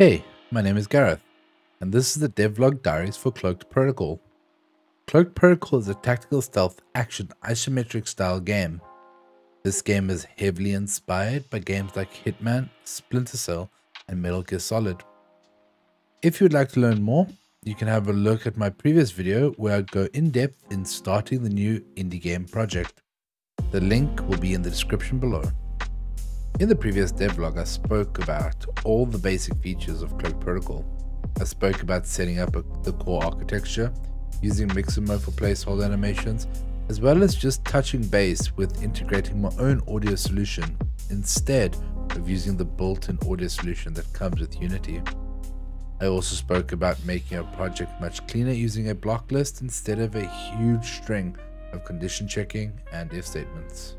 Hey, my name is Garreth, and this is the devlog diaries for Cloaked Protocol. Cloaked Protocol is a tactical stealth action isometric style game. This game is heavily inspired by games like Hitman, Splinter Cell, and Metal Gear Solid. If you would like to learn more, you can have a look at my previous video where I go in depth in starting the new indie game project. The link will be in the description below. In the previous devlog, I spoke about all the basic features of Cloak Protocol. I spoke about setting up a, the core architecture, using Mixamo for placeholder animations, as well as just touching base with integrating my own audio solution instead of using the built-in audio solution that comes with Unity. I also spoke about making a project much cleaner using a block list instead of a huge string of condition checking and if statements.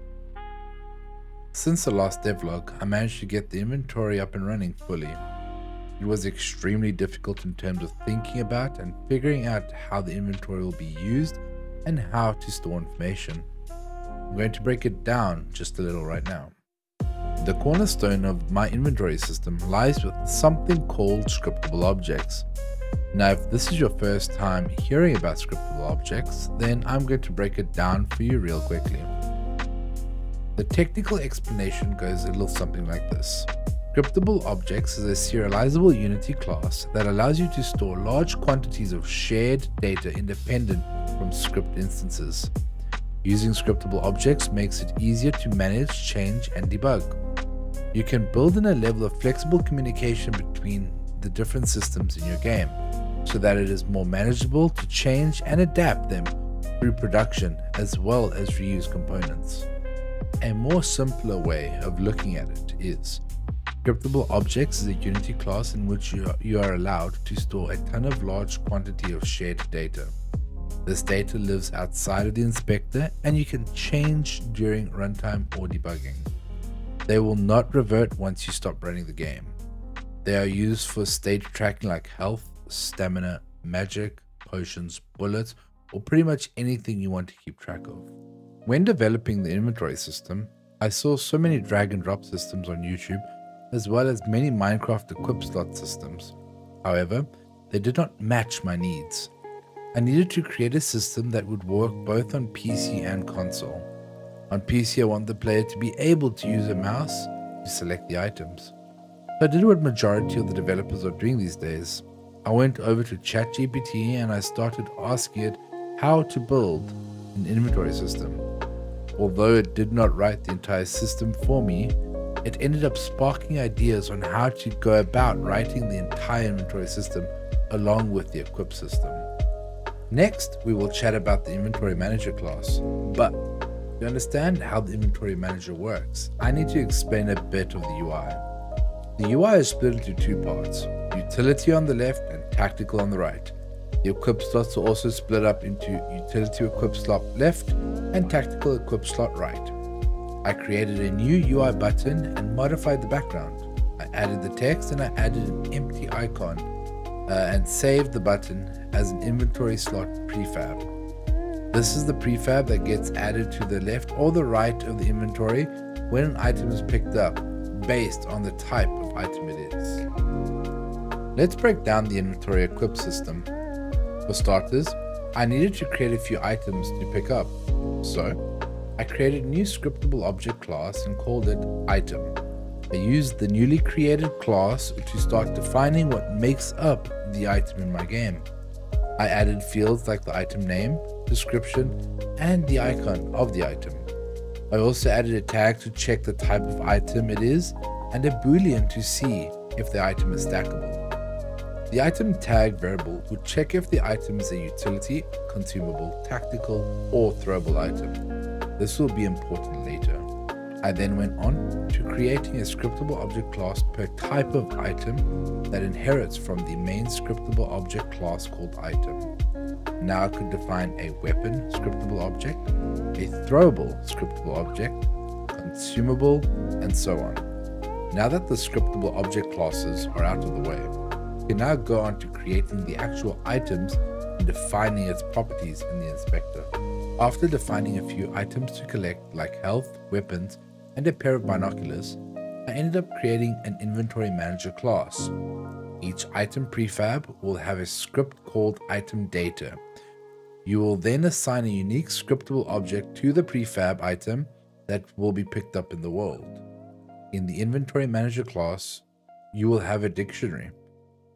Since the last devlog, I managed to get the inventory up and running fully. It was extremely difficult in terms of thinking about and figuring out how the inventory will be used and how to store information. I'm going to break it down just a little right now. The cornerstone of my inventory system lies with something called scriptable objects. Now if this is your first time hearing about scriptable objects, then I'm going to break it down for you real quickly. The technical explanation goes a little something like this. Scriptable Objects is a serializable Unity class that allows you to store large quantities of shared data independent from script instances. Using scriptable objects makes it easier to manage, change, and debug. You can build in a level of flexible communication between the different systems in your game, so that it is more manageable to change and adapt them through production as well as reuse components. A more simpler way of looking at it is Scriptable objects is a Unity class in which you are, you are allowed to store a ton of large quantity of shared data. This data lives outside of the inspector and you can change during runtime or debugging. They will not revert once you stop running the game. They are used for state tracking like health, stamina, magic, potions, bullets, or pretty much anything you want to keep track of. When developing the inventory system, I saw so many drag and drop systems on YouTube, as well as many Minecraft equip slot systems. However, they did not match my needs. I needed to create a system that would work both on PC and console. On PC, I want the player to be able to use a mouse to select the items. So I did what majority of the developers are doing these days. I went over to ChatGPT and I started asking it how to build an inventory system. Although it did not write the entire system for me, it ended up sparking ideas on how to go about writing the entire inventory system along with the equip system. Next, we will chat about the inventory manager class, but to understand how the inventory manager works, I need to explain a bit of the UI. The UI is split into two parts, utility on the left and tactical on the right. The equip slots are also split up into utility equip slot left and tactical equip slot right. I created a new UI button and modified the background. I added the text and I added an empty icon uh, and saved the button as an inventory slot prefab. This is the prefab that gets added to the left or the right of the inventory when an item is picked up based on the type of item it is. Let's break down the inventory equip system for starters, I needed to create a few items to pick up. So, I created a new scriptable object class and called it item. I used the newly created class to start defining what makes up the item in my game. I added fields like the item name, description, and the icon of the item. I also added a tag to check the type of item it is and a boolean to see if the item is stackable. The item tag variable would check if the item is a utility, consumable, tactical, or throwable item. This will be important later. I then went on to creating a scriptable object class per type of item that inherits from the main scriptable object class called item. Now I could define a weapon scriptable object, a throwable scriptable object, consumable, and so on. Now that the scriptable object classes are out of the way, can now go on to creating the actual items and defining its properties in the inspector. After defining a few items to collect like health, weapons, and a pair of binoculars, I ended up creating an inventory manager class. Each item prefab will have a script called item data. You will then assign a unique scriptable object to the prefab item that will be picked up in the world. In the inventory manager class, you will have a dictionary.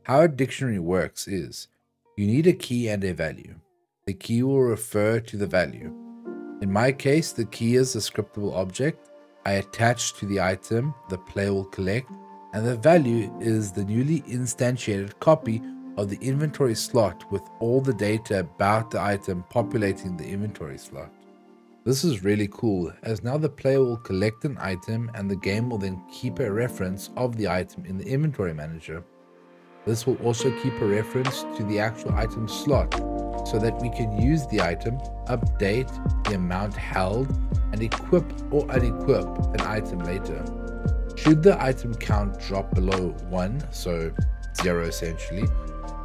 How a dictionary works is you need a key and a value. The key will refer to the value. In my case, the key is a scriptable object I attach to the item the player will collect, and the value is the newly instantiated copy of the inventory slot with all the data about the item populating the inventory slot. This is really cool as now the player will collect an item and the game will then keep a reference of the item in the inventory manager. This will also keep a reference to the actual item slot so that we can use the item, update the amount held, and equip or unequip an item later. Should the item count drop below 1, so 0 essentially,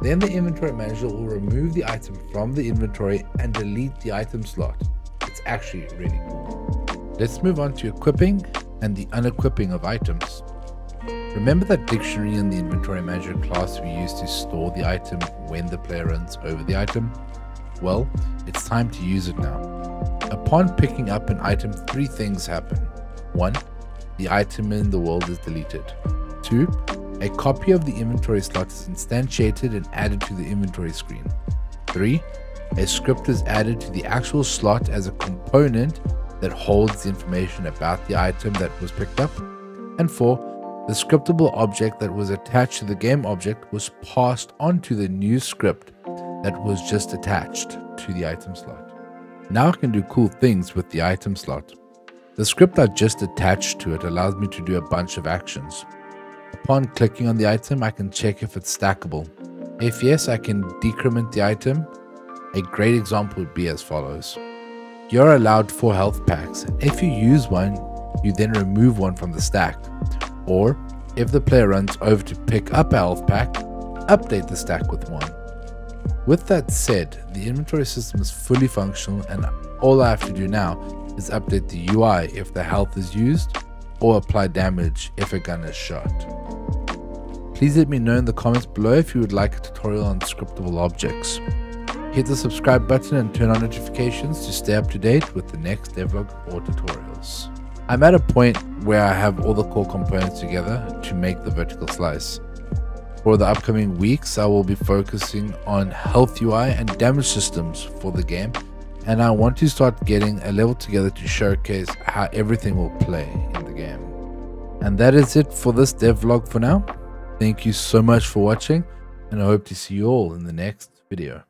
then the inventory manager will remove the item from the inventory and delete the item slot. It's actually really cool. Let's move on to equipping and the unequipping of items. Remember that dictionary in the inventory manager class we used to store the item when the player runs over the item? Well, it's time to use it now. Upon picking up an item, three things happen. 1. The item in the world is deleted. 2. A copy of the inventory slot is instantiated and added to the inventory screen. 3 a script is added to the actual slot as a component that holds the information about the item that was picked up. And 4. The scriptable object that was attached to the game object was passed onto the new script that was just attached to the item slot. Now I can do cool things with the item slot. The script I just attached to it allows me to do a bunch of actions. Upon clicking on the item, I can check if it's stackable. If yes, I can decrement the item a great example would be as follows. You're allowed 4 health packs. If you use one, you then remove one from the stack. Or, if the player runs over to pick up a health pack, update the stack with one. With that said, the inventory system is fully functional and all I have to do now is update the UI if the health is used or apply damage if a gun is shot. Please let me know in the comments below if you would like a tutorial on scriptable objects. Hit the subscribe button and turn on notifications to stay up to date with the next devlog or tutorials. I'm at a point where I have all the core components together to make the vertical slice. For the upcoming weeks, I will be focusing on health UI and damage systems for the game, and I want to start getting a level together to showcase how everything will play in the game. And that is it for this devlog for now. Thank you so much for watching, and I hope to see you all in the next video.